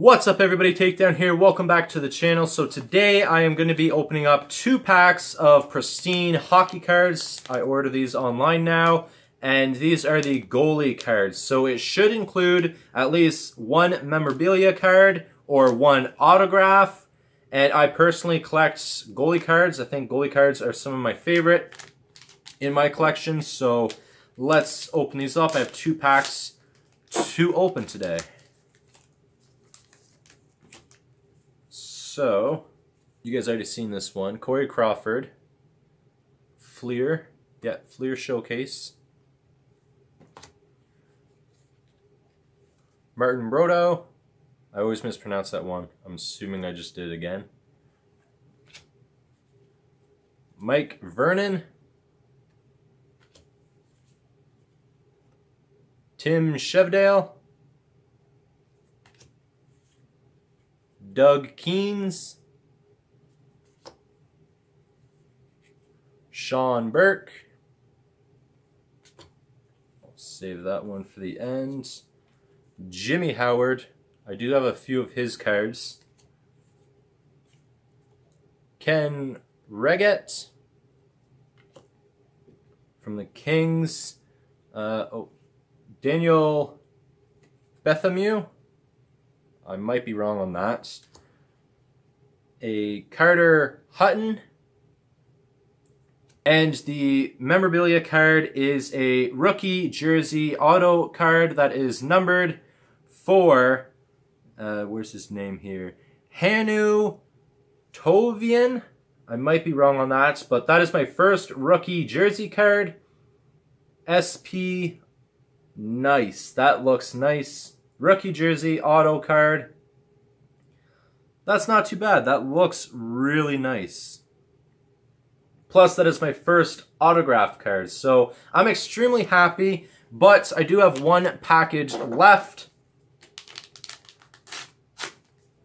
What's up everybody, Takedown here, welcome back to the channel. So today I am going to be opening up two packs of pristine hockey cards. I order these online now, and these are the goalie cards. So it should include at least one memorabilia card or one autograph. And I personally collect goalie cards. I think goalie cards are some of my favorite in my collection. So let's open these up. I have two packs to open today. So, you guys already seen this one. Corey Crawford. Fleer. Yeah, Fleer Showcase. Martin Brodo. I always mispronounce that one. I'm assuming I just did it again. Mike Vernon. Tim Cheveldae. Doug Keans, Sean Burke. I'll save that one for the end. Jimmy Howard. I do have a few of his cards. Ken Wregget from the Kings. Uh, oh, Daniel Bethamou. I might be wrong on that. A Carter Hutton. And the memorabilia card is a rookie jersey auto card that is numbered for, uh, where's his name here? Hannu Toivonen. I might be wrong on that, but that is my first rookie jersey card. SP, nice. That looks nice. Rookie jersey, auto card. That's not too bad. That looks really nice. Plus, that is my first autograph card. So I'm extremely happy, but I do have one package left.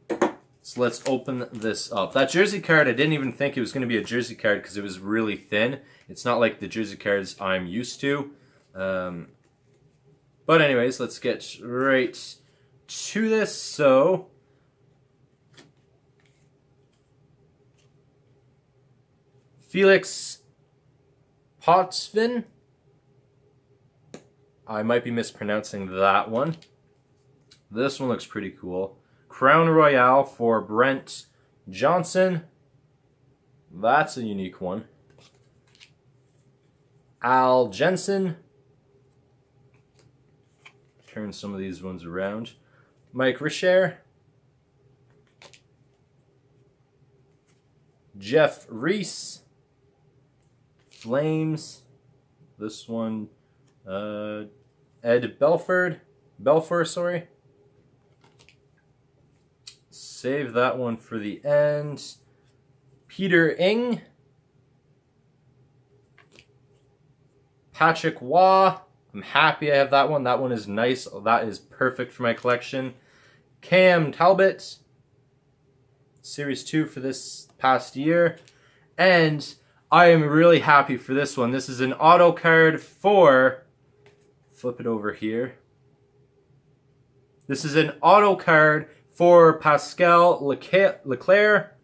So let's open this up. That jersey card, I didn't even think it was going to be a jersey card because it was really thin. It's not like the jersey cards I'm used to. Um, but anyways, let's get right to this. So, Felix Potvin. I might be mispronouncing that one. This one looks pretty cool. Crown Royale for Brent Johnson. That's a unique one. Al Jensen turn some of these ones around. Mike Richter. Jeff Reese. Flames. This one, uh, Ed Belford. Belfour, sorry. Save that one for the end. Peter Ing. Patrick Waugh. I'm happy I have that one. That one is nice. That is perfect for my collection. Cam Talbot, Series 2 for this past year. And I am really happy for this one. This is an auto card for, flip it over here. This is an auto card for Pascal Leclaire,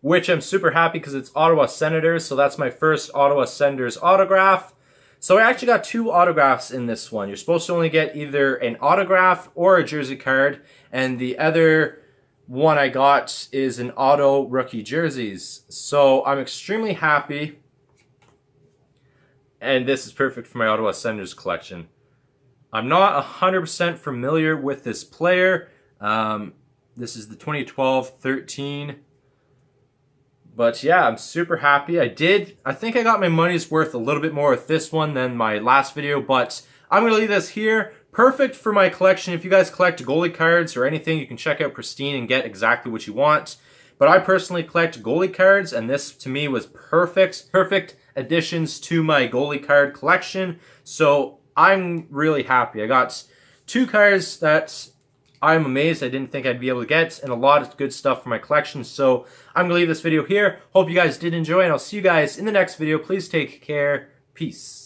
which I'm super happy because it's Ottawa Senators, so that's my first Ottawa Senators autograph. So I actually got two autographs in this one. You're supposed to only get either an autograph or a jersey card, and the other one I got is an auto rookie jerseys. So I'm extremely happy, and this is perfect for my Ottawa Senators collection. I'm not 100% familiar with this player. Um, this is the 2012-13 but yeah, I'm super happy. I did, I think I got my money's worth a little bit more with this one than my last video, but I'm going to leave this here. Perfect for my collection. If you guys collect goalie cards or anything, you can check out Pristine and get exactly what you want. But I personally collect goalie cards, and this to me was perfect. Perfect additions to my goalie card collection. So I'm really happy. I got two cards that I'm amazed I didn't think I'd be able to get, and a lot of good stuff for my collection. So I'm going to leave this video here. Hope you guys did enjoy, and I'll see you guys in the next video. Please take care. Peace.